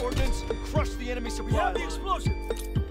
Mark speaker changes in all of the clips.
Speaker 1: and crush the enemy supply.
Speaker 2: We have the explosive!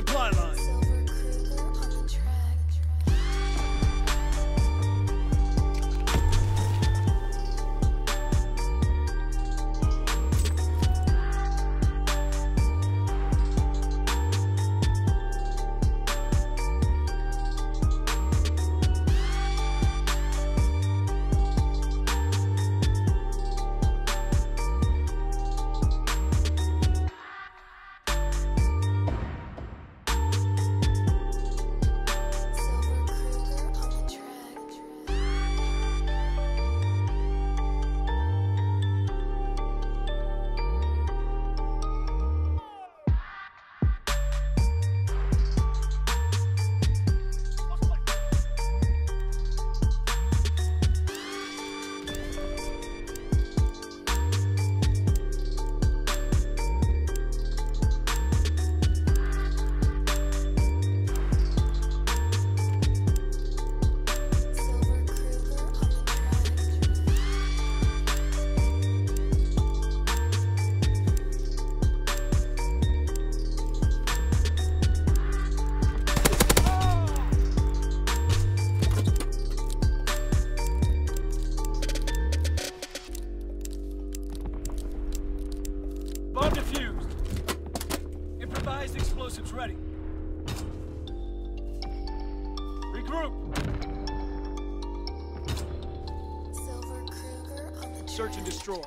Speaker 1: Supply
Speaker 2: line. Bomb defused. Improvised explosives ready. Regroup.
Speaker 3: Silver Kruger on the.
Speaker 1: Search and destroy.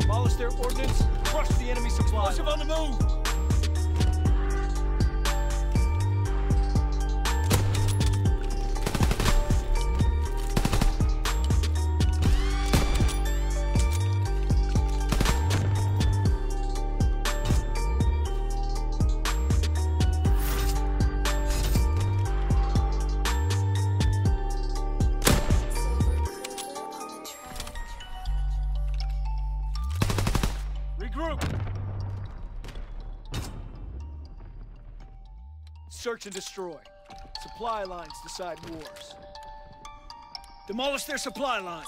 Speaker 1: Demolish their ordnance. Crush the enemy supply
Speaker 2: Explosive
Speaker 1: line.
Speaker 2: on the move.
Speaker 1: Search and destroy. Supply lines decide wars.
Speaker 2: Demolish their supply line.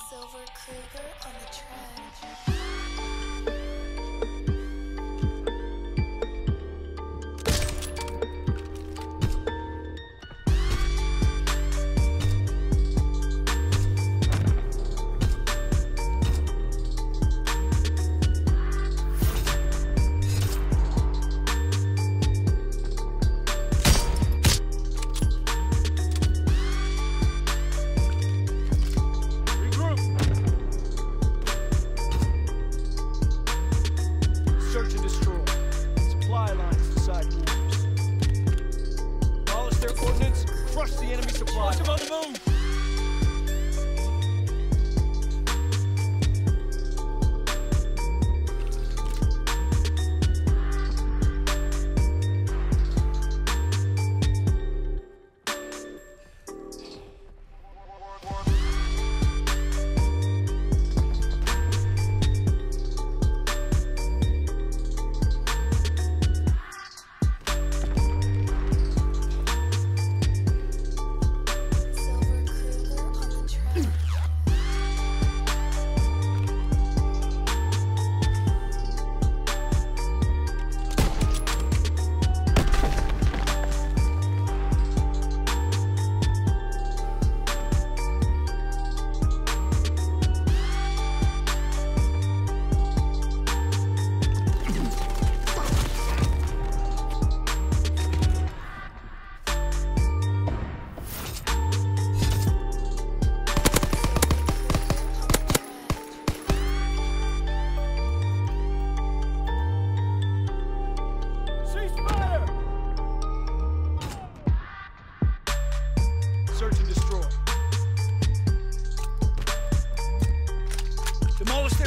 Speaker 2: Explosive
Speaker 1: line.
Speaker 2: on the move.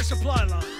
Speaker 3: supply
Speaker 1: line.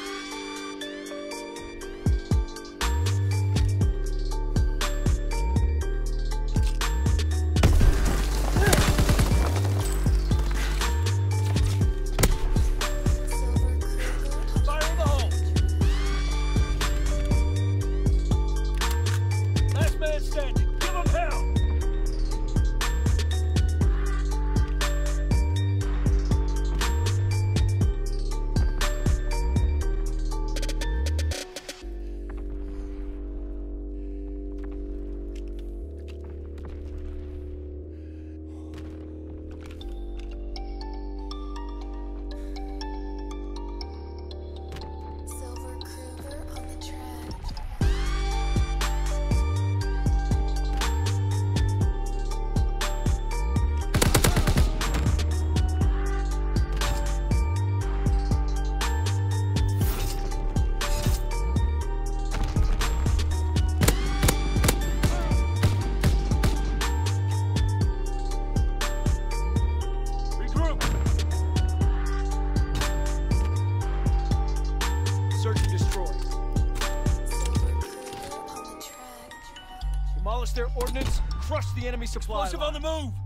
Speaker 1: Their ordnance. Crush the enemy supply
Speaker 2: Explosive
Speaker 1: line.
Speaker 2: on the move!